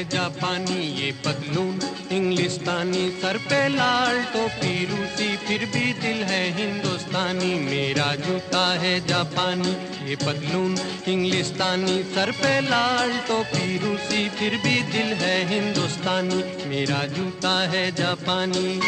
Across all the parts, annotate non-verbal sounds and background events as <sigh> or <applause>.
है जापानी ये पतलून, इंग्लिस्तानी सर पे लाल टोपी रूसी, फिर भी दिल है हिंदुस्तानी। मेरा जूता है जापानी ये पतलून, इंग्लिस्तानी सर पे लाल टोपी रूसी, फिर भी दिल है हिंदुस्तानी। मेरा जूता है जापानी।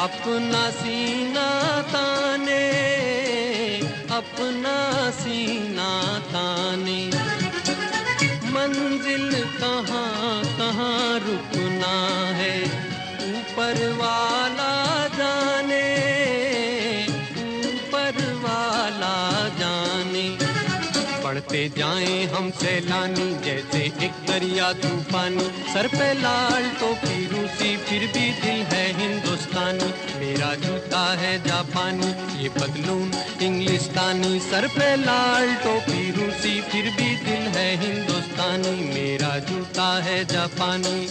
अपना सीना ताने अपना सीना ताने। मंजिल कहाँ कहाँ रुकना है ऊपर वाला बढ़ते जाएँ हम सैलानी, जैसे एक दरिया तूफानी। सर पे लाल टोपी, रूसी फिर भी दिल है हिंदुस्तानी। मेरा जूता है जापानी, ये पतलून इंग्लिस्तानी। सर पे लाल टोपी, रूसी फिर भी दिल है हिंदुस्तानी। मेरा जूता है जापानी।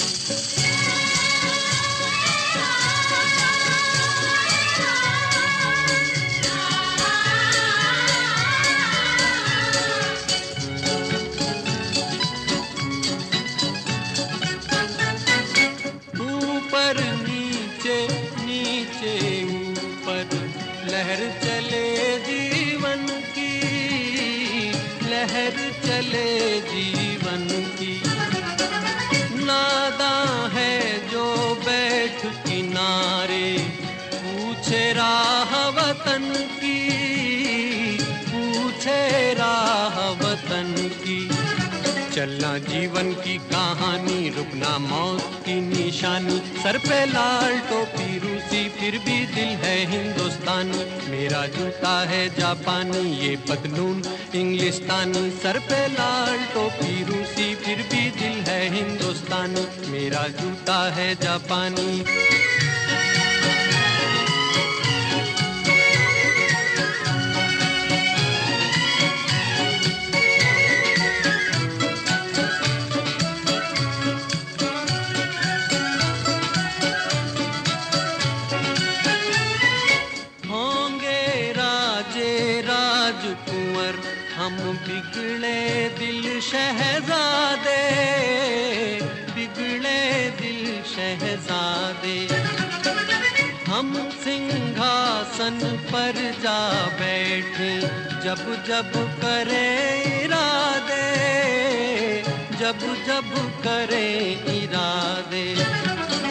वतन की, पूछे राह वतन की। चलना जीवन की कहानी, रुकना मौत की निशानी। सर पे लाल टोपी, रूसी फिर भी दिल है हिंदुस्तानी। मेरा जूता है जापानी, ये पतलून इंग्लिस्तानी। सर पे लाल टोपी, रूसी फिर भी दिल है हिंदुस्तानी। मेरा जूता है जापानी। जब करे इरादे, जब जब करे इरादे।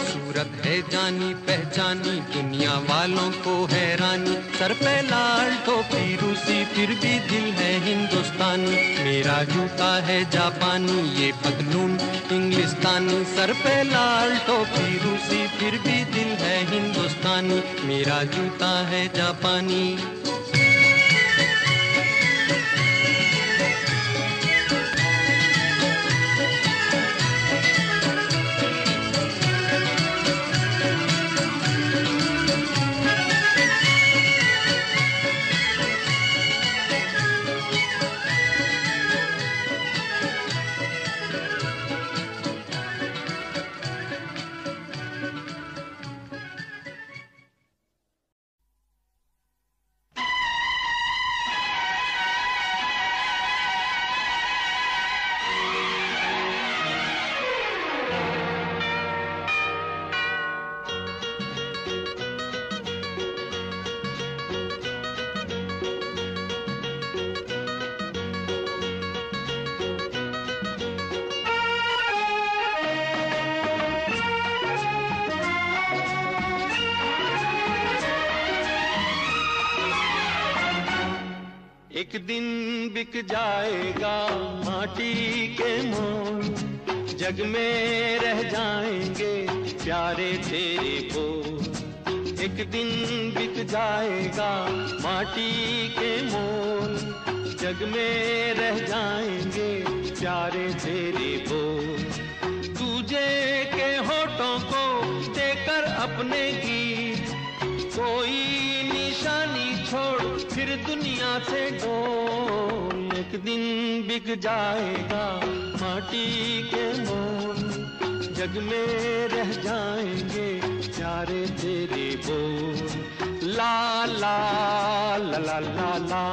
सूरत है जानी, पहचानी, दुनिया वालों को हैरानी। सर पे लाल टोपी, रूसी, फिर भी दिल है हिंदुस्तानी। मेरा जूता है जापानी, ये पतलून इंग्लिस्तानी। सर पे लाल टोपी, रूसी, फिर भी दिल है हिंदुस्तानी। मेरा जूता है जापानी। एक दिन बिक जाएगा माटी के मोल। जग में रह जाएँगे प्यारे तेरे बोल। एक दिन बिक जाएगा माटी के मोल। जग में रह जाएँगे प्यारे तेरे बोल। तुझे के होठों को देकर अपने गीत। कोई निशानी फिर दुनिया से डोल एक दिन बिक जाएगा माटी के मोल। जग में रह जाएँगे प्यारे तेरे बोल। ला ला ला ला ला ला।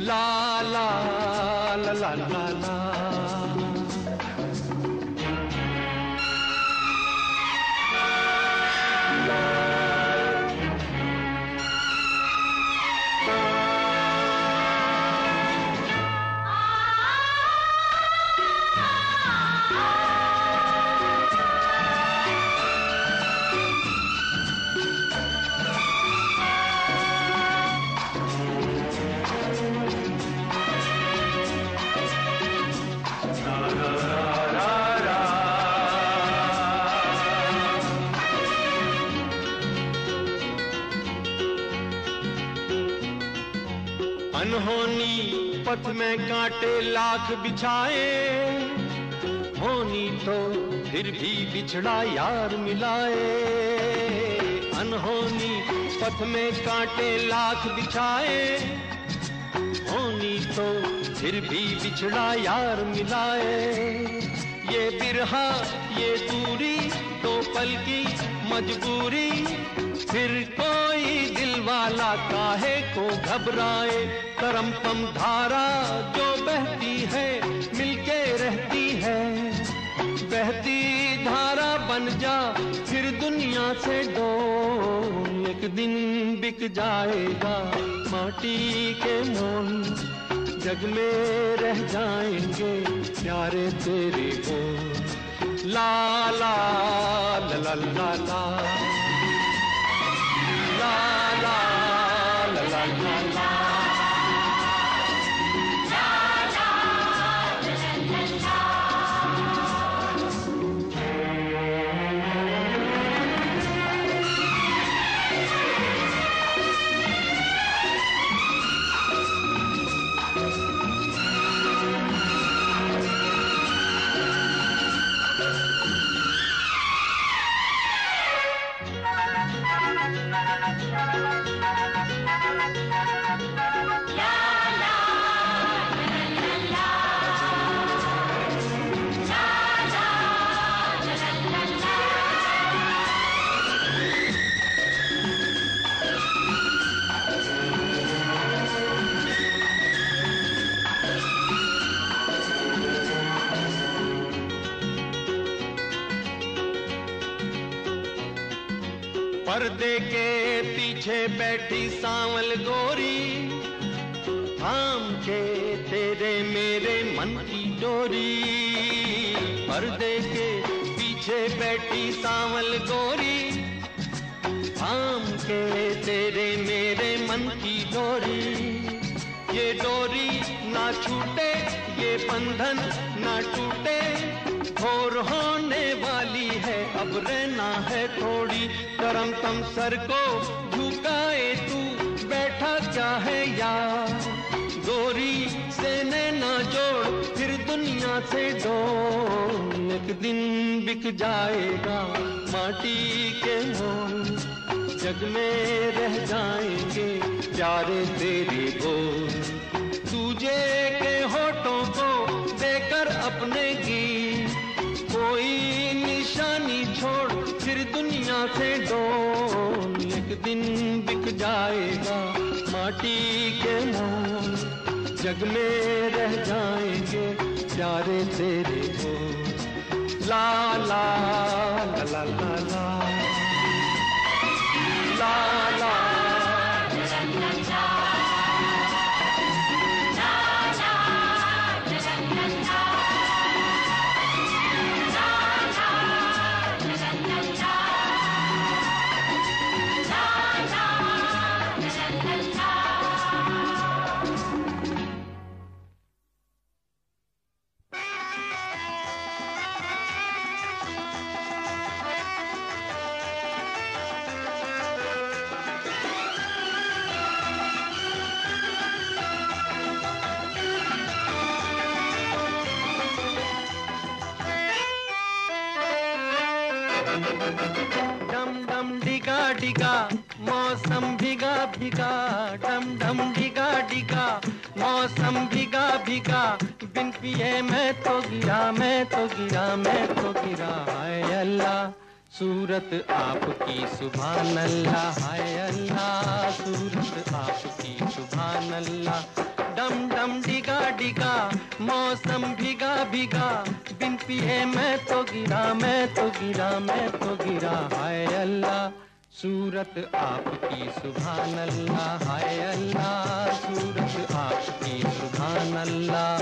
ला ला ला ला ला ला। पथ में कांटे लाख बिछाए। होनी तो फिर भी बिछड़ा यार मिलाए। अनहोनी पथ में कांटे लाख बिछाए। होनी तो फिर भी बिछड़ा यार मिलाए। ये बिरहा, ये दूरी दो पल की मजबूरी, फिर कोई वाला काहे को घबराए? करम पम धारा जो बहती है, मिलके रहती है। बहती धारा बन जा, फिर दुनिया से दो एक दिन बिक जाएगा माटी के मोल। जग में रह जाएँगे प्यारे तेरे को ला ला ला ला ला ला। la la la la la पीछे बैठी सांवल गोरी। थाम के तेरे मेरे मन की डोरी। पर्दे के पीछे बैठी सांवल गोरी। थाम के तेरे मेरे मन की डोरी। ये डोरी ना छूटे, ये बंधन ना टूटे। भोर होने वाली है, अब रहना है थोड़ी। करम तम सर को से दो एक दिन बिक जाएगा माटी के मोल जग में रह जाएँगे प्यारे तेरे बोल। तुझे के होठों को देकर अपने की कोई निशानी छोड़ फिर दुनिया से दो एक दिन बिक जाएगा माटी के मोल जग में रह जाएँगे प्यारे तेरे को ला ला ला ला ला। ला ला। भिगा भिगा डम डम डिगा डिगा मौसम भिगा भिगा बिन पिए मैं तो गिरा, मैं तो गिरा, मैं तो गिरा। हाय अल्लाह, सूरत आपकी सुभान अल्लाह हाय अल्लाह, सूरत आपकी सुभान अल्लाह डम डम डिगा डिगा मौसम भिगा भिगा बिन पिए मैं तो गिरा, मैं तो गिरा, मैं तो गिरा। हाय अल्लाह सूरत आपकी सुभान अल्लाह हाय अल्लाह, सूरत आपकी सुभान अल्लाह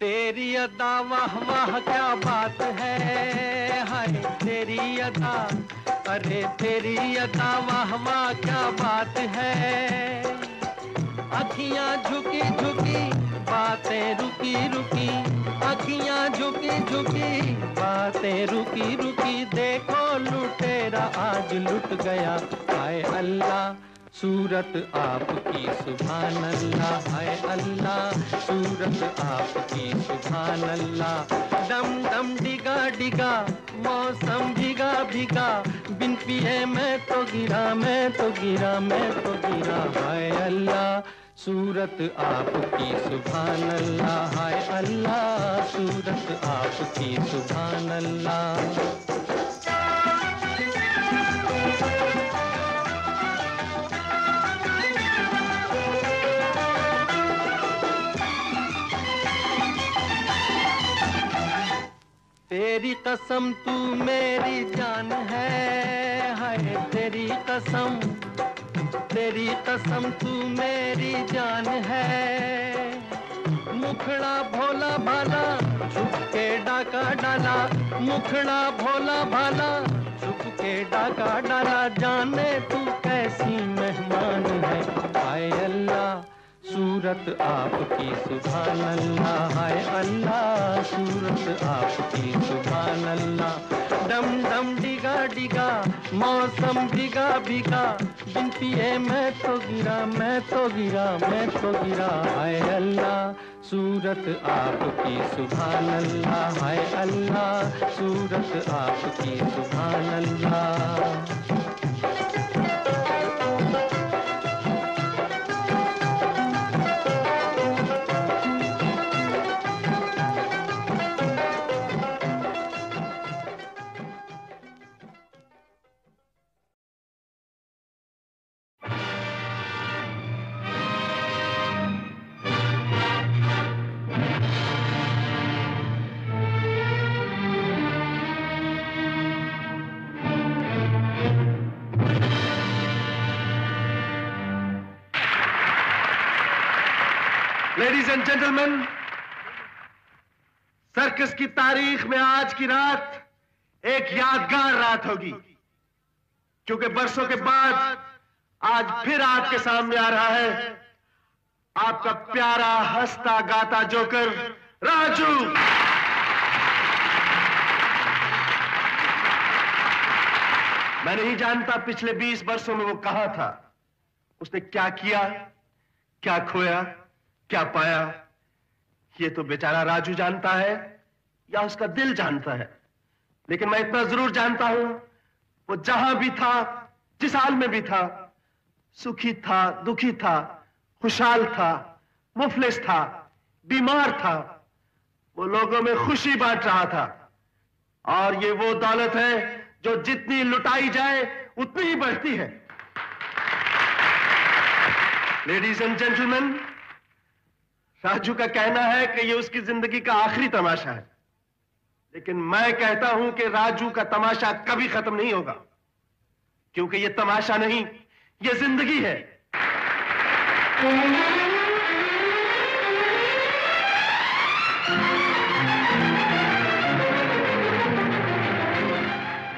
तेरी अदा वाह वाह, क्या बात है, हाय तेरी अदा। अरे तेरी अदा वाह क्या बात है? अखियाँ झुकी झुकी बातें रुकी रुकी, अखियाँ झुकी झुकी बातें रुकी रुकी, देखो लुटेरा आज लुट गया, हाय अल्लाह। सूरत आपकी सुभान अल्लाह है अल्लाह। सूरत आपकी सुभान अल्लाह डम डम डिगा डिगा, मौसम भिगा भिगा। बिन पिए मैं तो गिरा, मैं तो गिरा, मैं तो गिरा। है अल्लाह, सूरत आपकी सुभान अल्लाह है अल्लाह। सूरत आपकी सुभान अल्लाह तेरी कसम, तू मेरी जान है। हाय, तेरी कसम तेरी कसम, तू मेरी जान है। मुखड़ा भोला भाला छुप के डाका डाला। मुखड़ा भोला भाला छुप के डाका डाला। जाने तू कैसी मेहमान है। हाय अल्लाह सूरत आपकी सुभान अल्लाह हाय अल्लाह, सूरत आपकी सुभान अल्लाह डम डम डिगा डिगा, मौसम भिगा भिगा बिन पिए मैं तो गिरा, मैं तो गिरा, मैं तो गिरा। हाय अल्लाह, सूरत आपकी सुभान अल्लाह हाय अल्लाह, सूरत आपकी सुभान अल्लाह लेडीज़ एंड जेंटलमैन सर्कस की तारीख में आज की रात एक यादगार रात होगी। क्योंकि बरसों के बाद आज फिर आपके सामने आ रहा है आपका प्यारा हंसता गाता जोकर राजू। मैं नहीं जानता पिछले 20 वर्षों में वो कहाँ था। उसने क्या किया, क्या खोया क्या पाया? ये तो बेचारा राजू जानता है या उसका दिल जानता है। लेकिन मैं इतना ज़रूर जानता हूँ, वो जहाँ भी था, जिस हाल में भी था, सुखी था, दुखी था, खुशहाल था, मुफलिस था, बीमार था, वो लोगों में खुशी बांट रहा था। और ये वो दौलत है जो जितनी लुटाई जाए, उतनी ही बढ़ती है। लेडीज़ एंड जेंटलमैन राजू का कहना है कि ये उसकी ज़िंदगी का आखिरी तमाशा है। लेकिन मैं कहता हूँ कि राजू का तमाशा कभी खत्म नहीं होगा, क्योंकि ये तमाशा नहीं, ये ज़िंदगी है।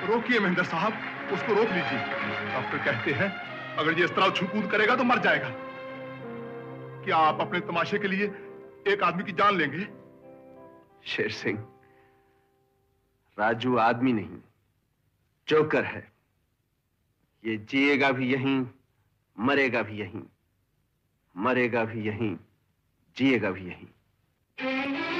रोकिए महेंद्र साहब, उसको रोक लीजिए। डॉक्टर कहते हैं, अगर ये इस तरह छुकूद करेगा तो मर जाएगा। क्या आप अपने तमाशे के लिए एक आदमी की जान लेंगे? शेर सिंह, राजू आदमी नहीं जोकर है। ये जिएगा भी यहीं, मरेगा भी यहीं, मरेगा भी यहीं, जिएगा भी यहीं।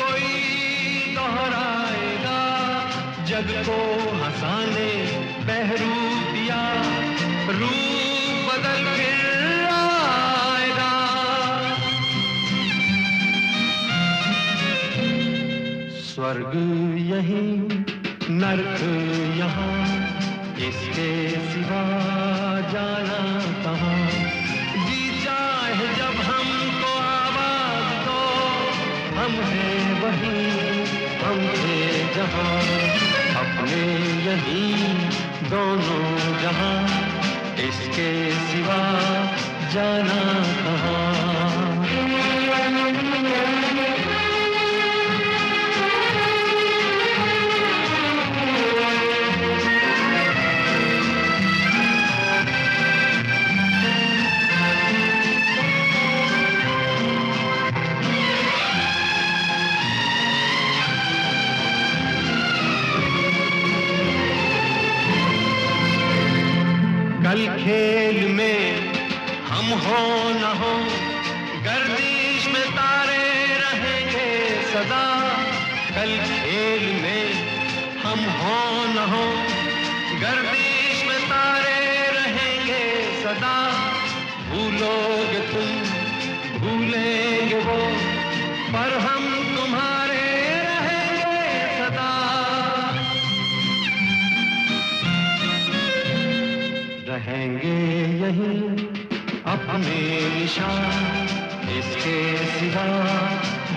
कोई दोहराएगा। जग को हंसाने बहरू दिया। रूप बदल फिर आएगा। स्वर्ग यहीं, नरक यहाँ। इसके सिवा जहाँ अपने यही दोनों जहाँ इसके सिवा जाना कहाँ। कल खेल में हम हो न हो यहीं अपने निशान इसके सिवा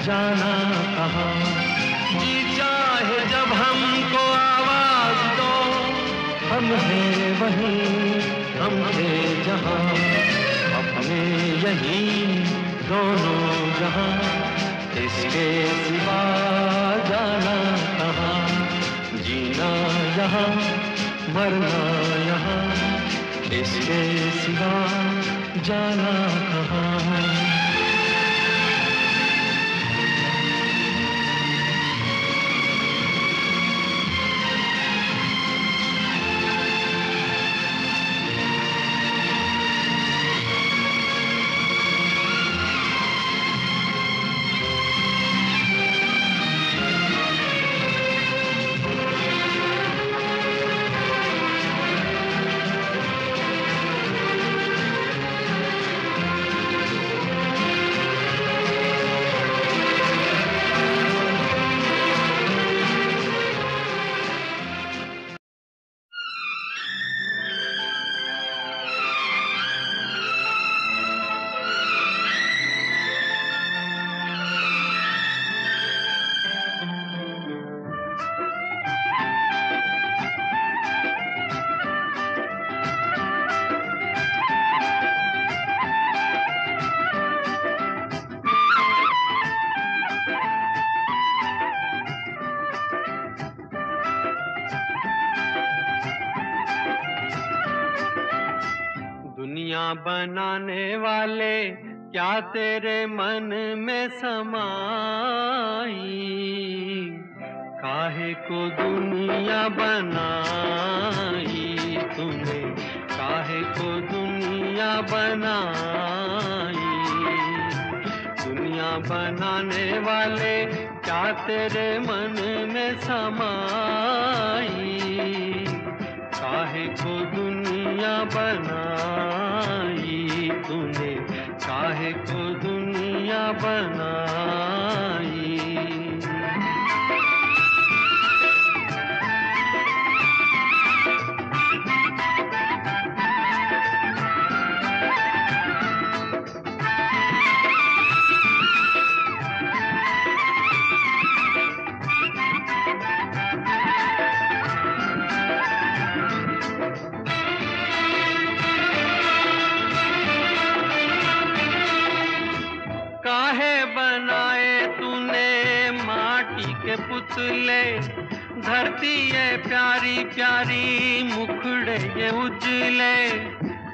जाना कहाँ? जी चाहे जब हमको आवाज़ दो, हम हैं वहीं, हम थे जहाँ। अपने यहीं दोनों जहाँ, इसके सिवा जाना कहाँ? जीना यहाँ, मरना यहाँ। इसके सिवा जाना कहाँ बनाने वाले, क्या तेरे मन में समाई? काहे को दुनिया बनाई तूने? काहे को दुनिया बनाई? दुनिया बनाने वाले, क्या तेरे मन में समाई? काहे को दुनिया बनाई? को दुनिया बनाई प्यारी प्यारी मुखड़े उजले,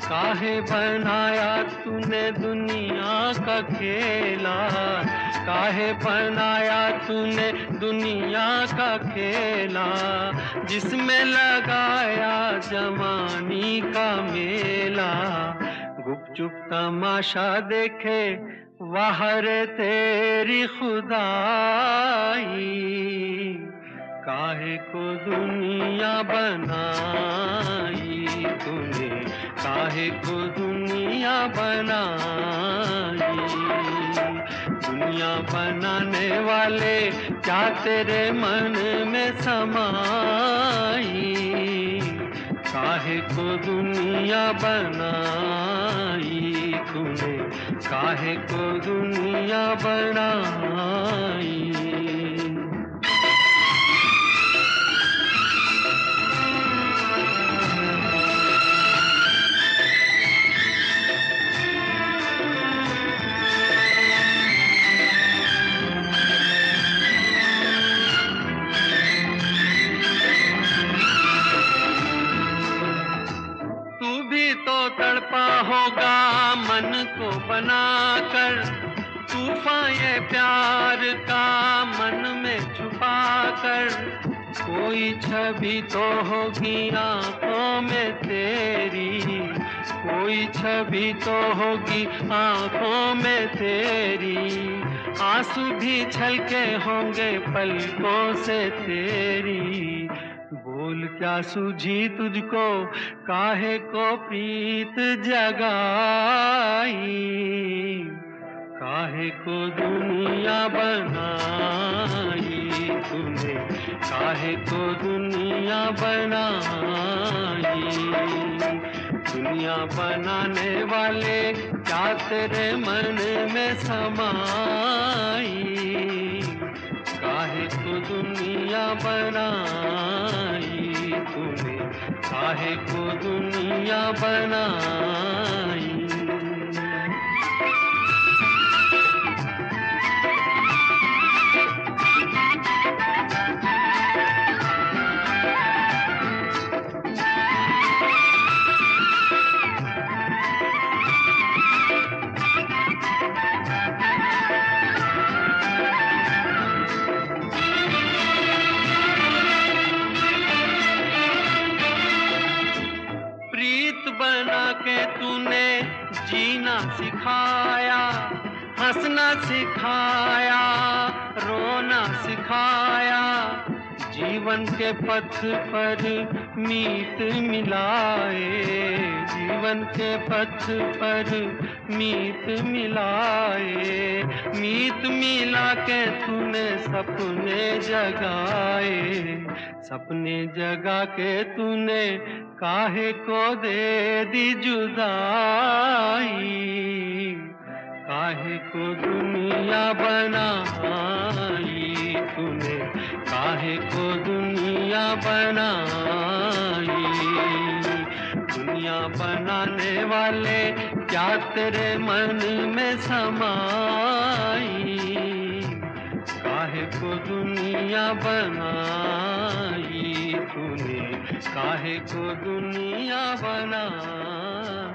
काहे बनाया तूने दुनिया का खेला? काहे बनाया तूने दुनिया का खेला? जिसमें लगाया जवानी का मेला। गुपचुप तमाशा देखे, वाहर तेरी खुदाई। काहे को दुनिया बनाई तूने? काहे को दुनिया बनाई? दुनिया बनाने वाले क्या तेरे मन में समाई? काहे को दुनिया बनाई तूने? काहे को दुनिया बनाई? तो तड़पा होगा मन को बनाकर। तूफ़ान ये प्यार का मन में छुपा कर कोई छवि तो होगी आँखों में तेरी। कोई छवि तो होगी आँखों में तेरी। आँसू भी छलके होंगे पलकों से तेरी। बोल क्या सूझी तुझको? काहे को प्रीत जगाई? काहे को दुनिया बनाई तूने? काहे को दुनिया बनाई? दुनिया बनाने वाले क्या तेरे मन में समाई? को दुनिया बनाई तूने काहे को दुनिया बनाई। जीना सिखाया हंसना सिखाया रोना सिखाया। जीवन के पथ पर मीत मिलाए। जीवन के पथ पर मीत मिलाए। मीत मिला के तूने सपने जगाए। सपने जगा के तूने काहे को दे दी जुदाई? काहे को दुनिया बनाई? तूने काहे को दुनिया बनाई? दुनिया बनाने वाले क्या तेरे मन में समाई? काहे को दुनिया बनाई? तूने काहे को दुनिया बनाई?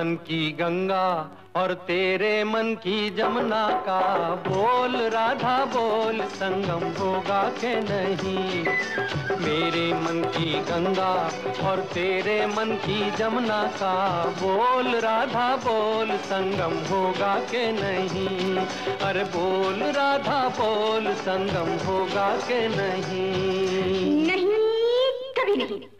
मन की गंगा और तेरे मन की जमुना का बोल, राधा बोल, संगम होगा के नहीं? मेरे मन की गंगा और तेरे मन की जमुना का बोल, राधा बोल, संगम होगा के नहीं? अरे बोल, राधा बोल, संगम होगा के नहीं? नहीं, कभी नहीं।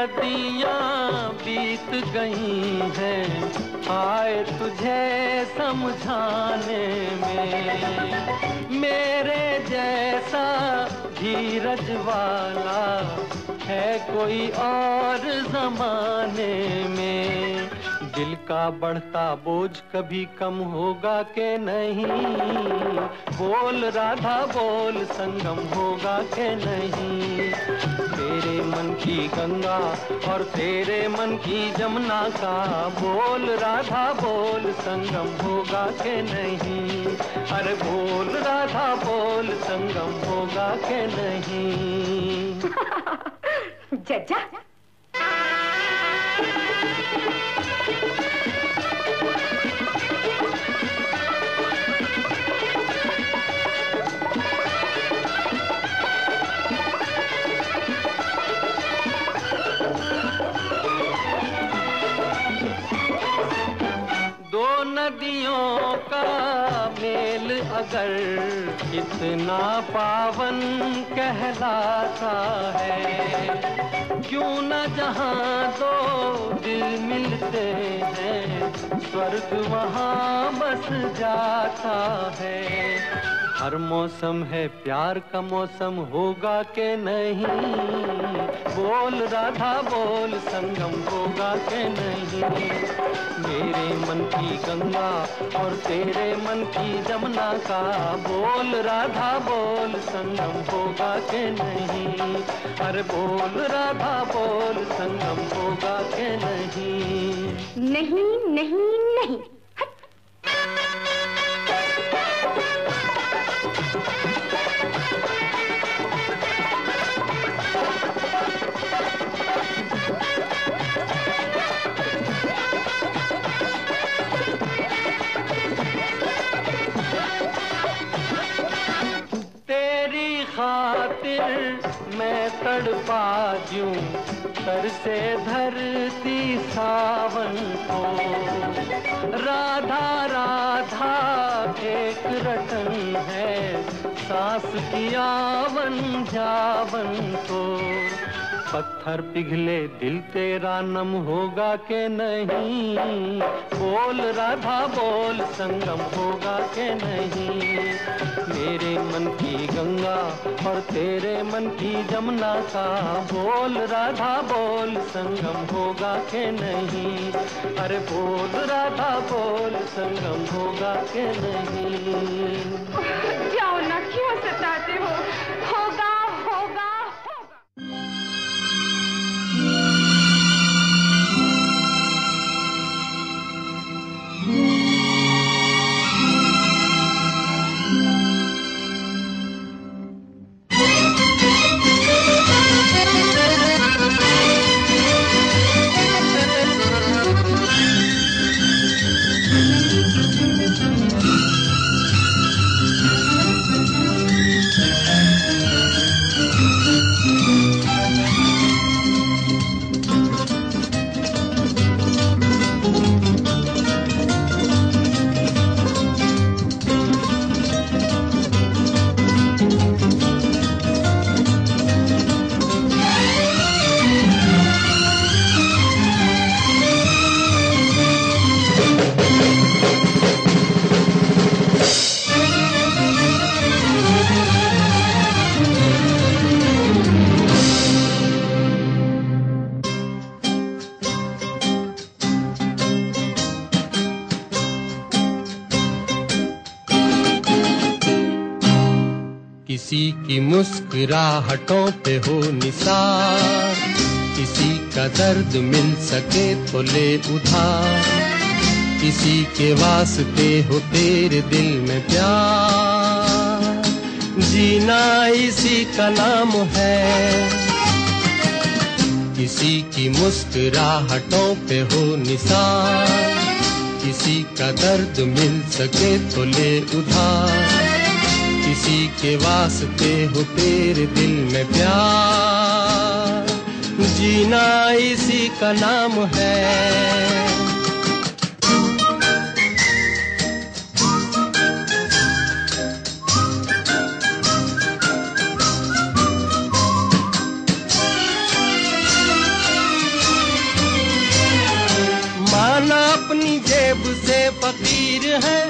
सदियाँ बीत गई हैं। आए तुझे समझाने में। मेरे जैसा धीरज वाला है कोई और जमाने में। दिल का बढ़ता बोझ कभी कम होगा के नहीं? बोल राधा, बोल संगम होगा के नहीं? तेरे मन की गंगा और तेरे मन की जमुना का बोल राधा, बोल संगम होगा के नहीं? अरे बोल राधा, बोल संगम होगा के नहीं? <laughs> जज्जा नदियों का मेल अगर इतना पावन कहलाता है। क्यों न जहाँ दो दिल मिलते हैं? स्वर्ग वहाँ बस जाता है। हर मौसम है प्यार का मौसम होगा के नहीं? बोल राधा, बोल संगम होगा के नहीं? मेरे मन की गंगा और तेरे मन की जमुना का बोल राधा, बोल संगम होगा के नहीं? अरे बोल राधा, बोल संगम होगा के नहीं? नहीं नहीं नहीं। मैं तड़पा दूँ, सर से धरती सावन को। राधा राधा, एक रतन है, सांस की आवन जावन को। पत्थर पिघले, दिल तेरा नम होगा के नहीं? बोल, राधा, बोल, संगम होगा के नहीं? मेरे मन की गंगा और तेरे मन की जमुना का बोल, राधा, बोल, संगम होगा के नहीं? अरे बोल, राधा, बोल, संगम होगा के नहीं? जाओ ना, क्यों सताते हो? होगा की मुस्कुराहटों पे हो निसार। किसी का दर्द मिल सके तो ले उधार। किसी के वास्ते हो तेरे दिल में प्यार। जीना इसी का नाम है। किसी की मुस्कुराहटों पे हो निसार। किसी का दर्द मिल सके तो ले उधार। किसी के वास्ते हो तेरे दिल में प्यार। जीना इसी का नाम है। माना अपनी जेब से फकीर है।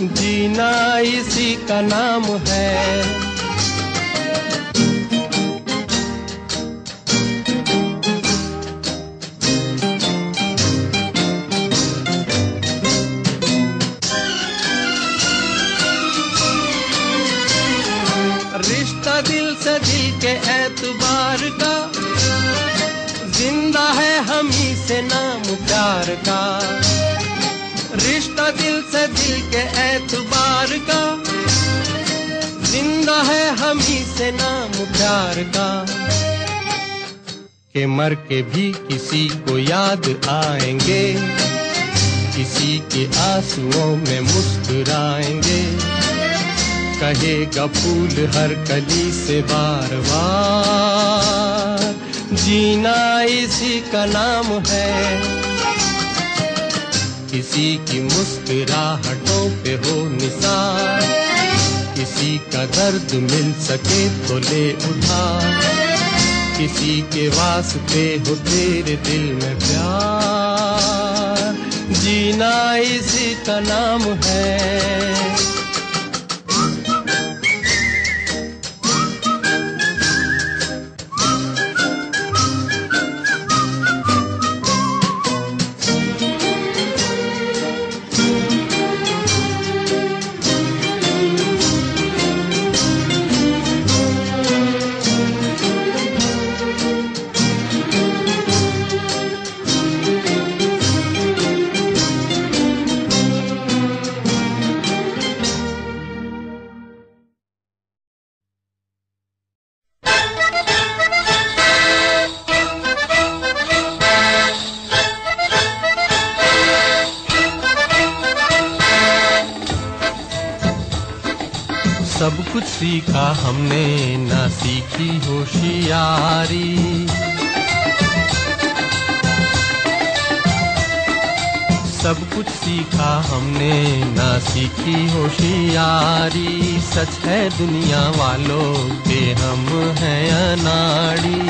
जीना इसी का नाम है। रिश्ता दिल से दिल के एतबार का, ज़िंदा है हम ही से नाम प्यार का। रिश्ता दिल से दिल के एतबार का। ज़िंदा है हम ही से नाम प्यार का। के मर के भी किसी को याद आएँगे, किसी के आंसुओं में मुस्कुराएँगे। कहेगा फूल हर कली से बार बार, जीना इसी का नाम है। किसी की मुस्कुराहटों पे हो निशान किसी का दर्द मिल सके तो ले उठा किसी के वास्ते हो तेरे दिल में प्यार। जीना इसी का नाम है। कुछ सीखा हमने, ना सीखी होशियारी। सब कुछ सीखा हमने, ना सीखी होशियारी। सच है दुनिया वालों के हम हैं अनाड़ी।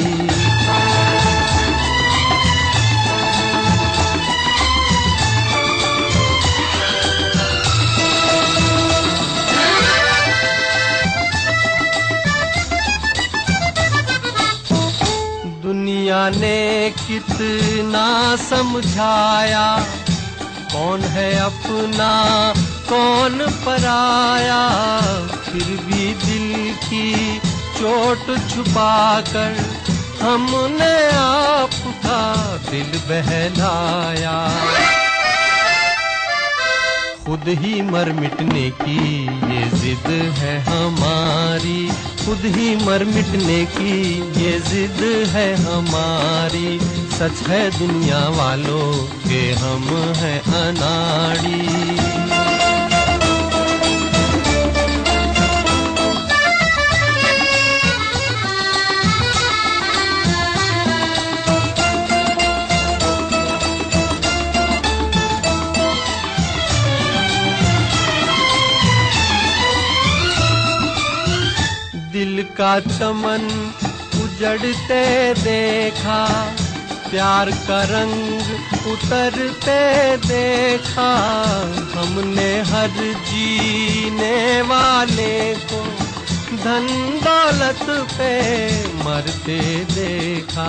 दुनिया ने कितना समझाया। कौन है अपना, कौन पराया। फिर भी दिल की चोट छुपा कर हमने आपका दिल बहलाया। खुद ही मर मिटने की ये जिद है हमारी। खुद ही मर मिटने की ये जिद है हमारी। सच है दुनिया वालों के हम हैं अनाड़ी। का चमन उजड़ते देखा, प्यार का रंग उतरते देखा। हमने हर जीने वाले को धन दौलत पे मरते देखा।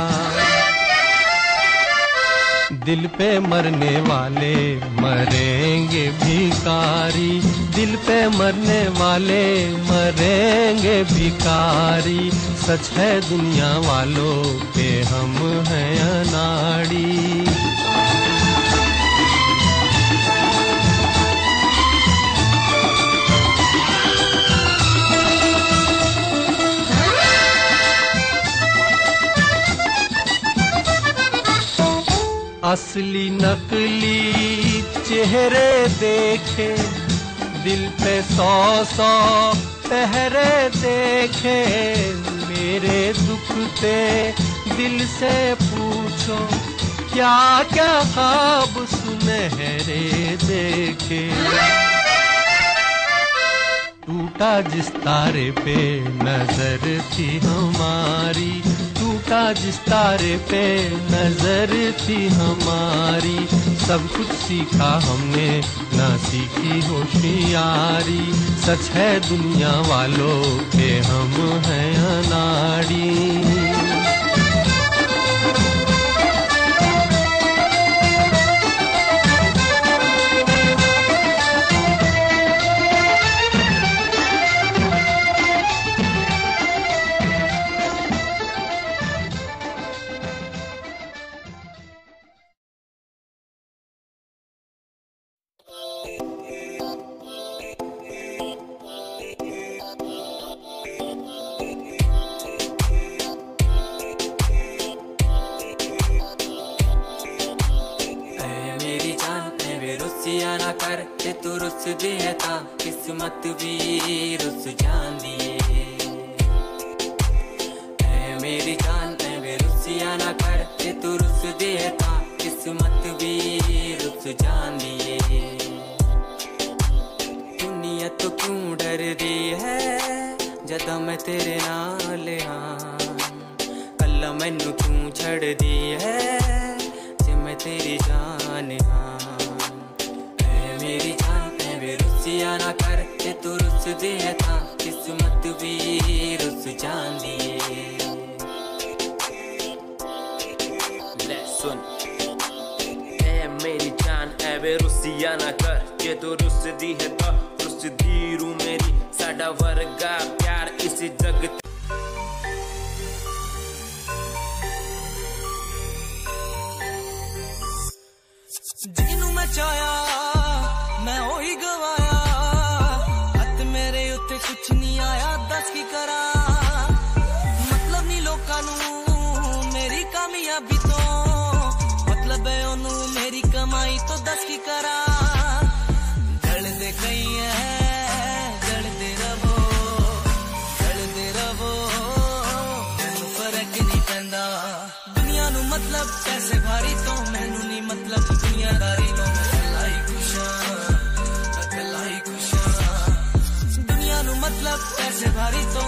दिल पे मरने वाले मरेंगे भिकारी दिल पे मरने वाले मरेंगे भिकारी सच है दुनिया वालों पे हम हैं अनाड़ी। असली नकली चेहरे देखे, दिल पे सौ सौ पहरे देखे। मेरे दुखते दिल से पूछो क्या क्या खाब सुनहरे देखे। टूटा जिस तारे पे नज़र थी हमारी जिस तारे पे नज़र थी हमारी, सब कुछ सीखा हमने, ना सीखी होशियारी। सच है दुनिया वालों के हम हैं अनाड़ी। कवर का प्यार इस जगत जिन्हू मचाया से भारी तो मैनू नहीं मतलब दुनियादारी तो नो अकलाई खुशा अकलाई खुशा। दुनिया नु मतलब पैसे भारी तो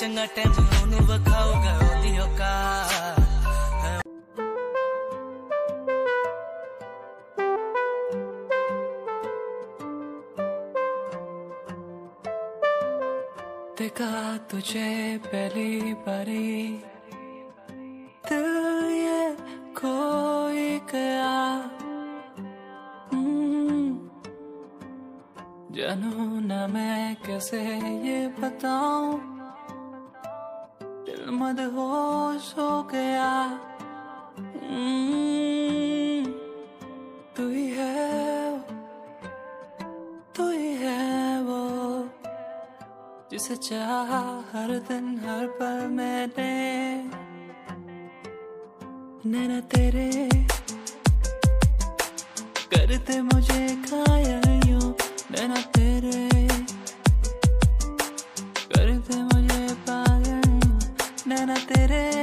ਚੰਗਾ ਟਾਈਮ ਉਹਨੂੰ ਵਿਖਾਊਗਾ ਉਹਦੀ ਔਕਾਤ देखा तुझे पहली बारी दिल ये खोई गया हम्म, जानू ना मैं कैसे ये बताऊं दिल मदहोश हो गया तू ही है तू ही है वो जिसे चाहा हर दिन हर पल मैंने नैना तेरे करते मुझे घायल यूँ नैना तेरे querer.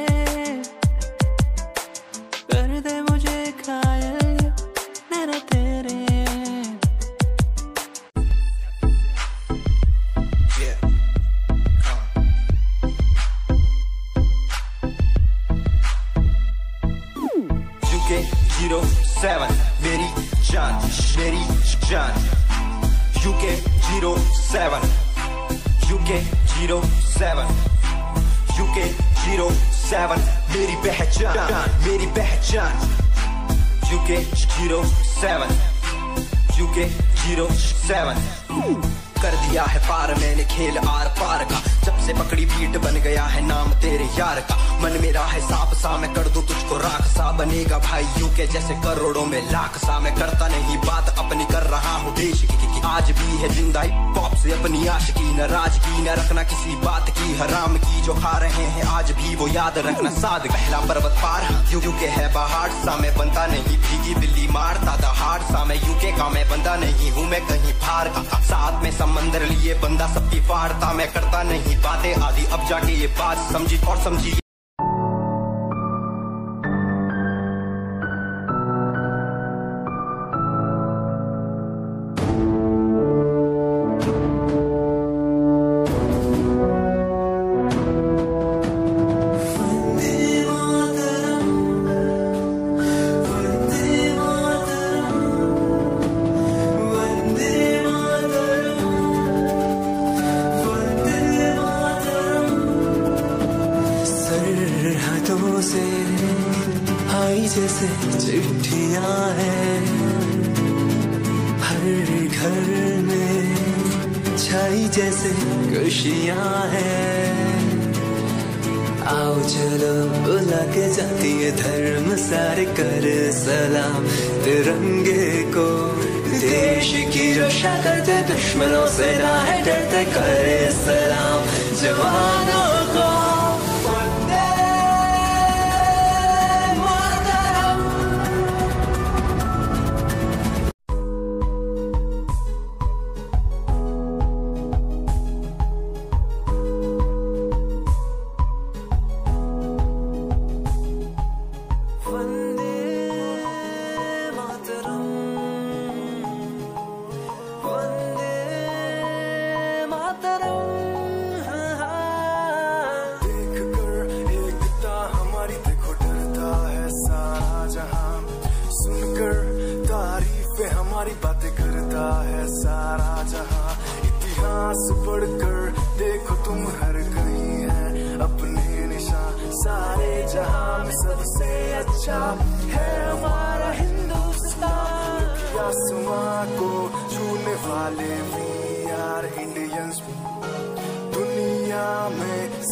याद रखना साध। पहला पर्वत पार। यू के है बाहर सा मैं बनता नहीं। भीगी बिल्ली मार। दादा हार। सा मैं यूके का मैं बंदा नहीं हूँ। मैं कहीं भार का साथ में समंदर लिए बंदा सबकी वार्ता मैं करता नहीं। बातें आदि अब जाके ये बात समझी और समझी।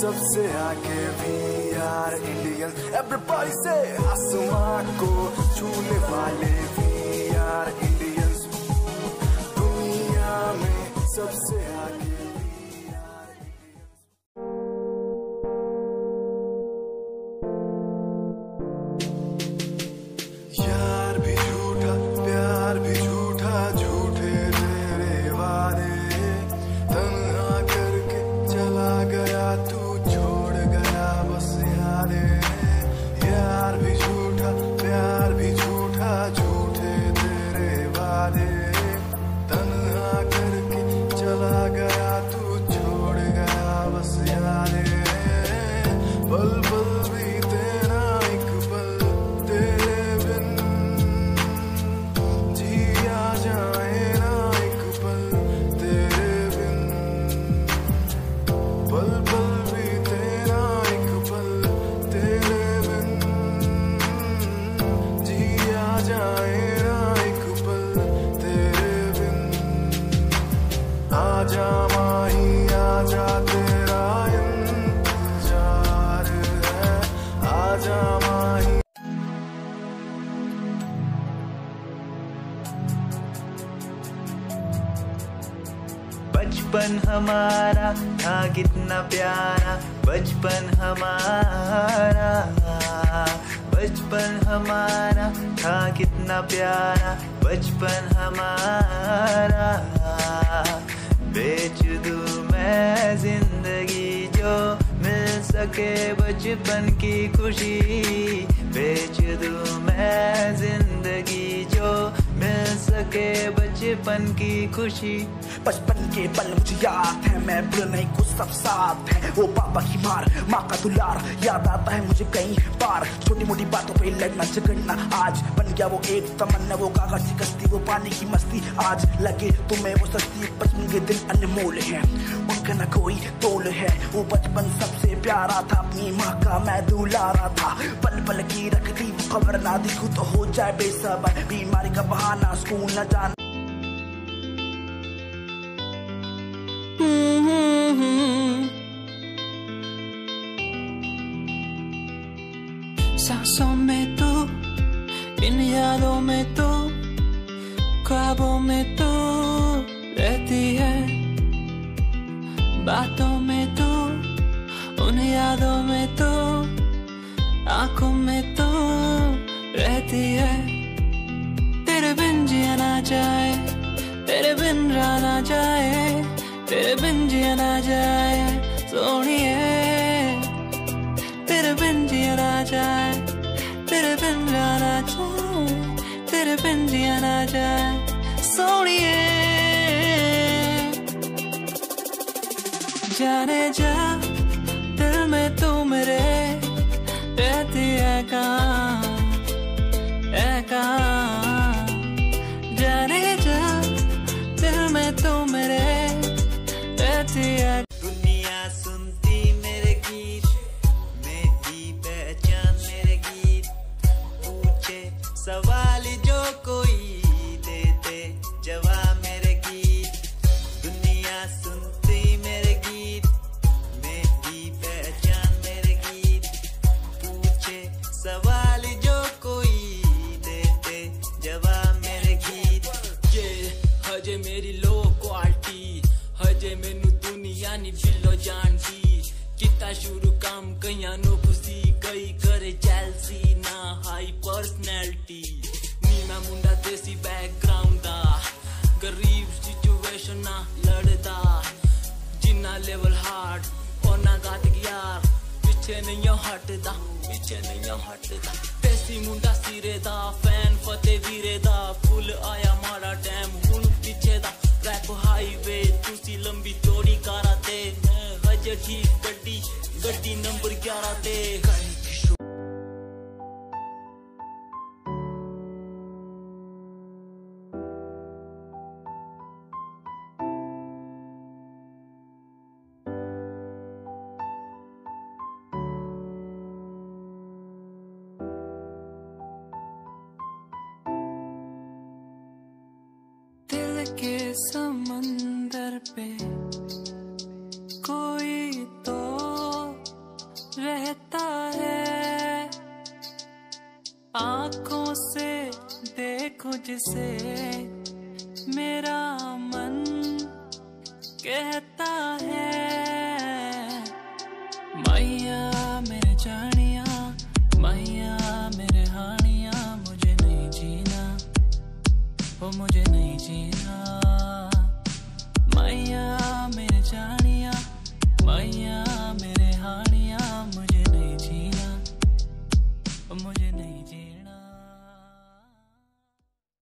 सबसे आगे भी यार इंडियन एवरीबॉडी से आसमां को छूने वाले पापा की मार, माँ का दुलार, याद आता है मुझे कई बार। छोटी मोटी बातों पे लड़ना झगड़ना आज बन गया वो एक तमन्ना, वो कागज़ की कश्ती, वो पानी की मस्ती। आज लगे तुम्हें वो सस्ती बचपन के दिन अनमोल है। उनका न कोई तोल है, वो बचपन सबसे प्यारा था। अपनी माँ का मैं दुलारा था। पल पल की रखती खबर ना दिखू तो हो जाए बेसबर। बीमारी का बहाना, स्कूल न जाना। सांसों में तो इन यादों में तो ख्वाबों में तो रहती है बातों में तो उन यादों में तो आँखों में तो रहती है तेरे बिन जिया ना जाए, तेरे बिन रहा ना जाए, तेरे बिन जिया ना जाए सोनिए जिया ना जाए सोनिए जाने ਕਈਆਂ ਨੂੰ ਖੁਸ਼ੀ ਕਈ ਕਰੇ ਜੈਲਸੀ ਨਾ ਹਾਈ ਪਰਸਨੈਲਿਟੀ ਨੀ ਮੈਂ ਮੁੰਡਾ ਦੇਸੀ ਬੈਕਗ੍ਰਾਉਂਡ ਦਾ ਗਰੀਬ ਸਿਚੁਏਸ਼ਨ ਨਾ ਲੜਦਾ ਜਿੰਨਾ ਲੈਵਲ ਹਾਰਡ ਉਹਨਾਂ ਗਾਤਕ ਯਾਰ ਪਿੱਛੇ ਨਹੀਂ ਹਟਦਾ ਪਿੱਛੇ ਨਹੀਂ ਹਟਦਾ ਦੇਸੀ ਮੁੰਡਾ ਸਿਰੇ ਦਾ ਫੈਨ ਫਤੇ ਵੀਰੇ ਦਾ ਫੁੱਲ ਆਇਆ ਮਾੜਾ ਟਾਈਮ ਹੁਣ ਪਿੱਛੇ ਦਾ ਰੈਪ ਹਾਈਵੇ ਤੁਸੀਂ ਲੰਬੀ ਚੋੜੀ ਕਾਰਾ ਤੇ ਹਜੇ ਠੀਕ ਗੱਡੀ ਗੱਡੀ ਨੰਬਰ 11 ਤੇ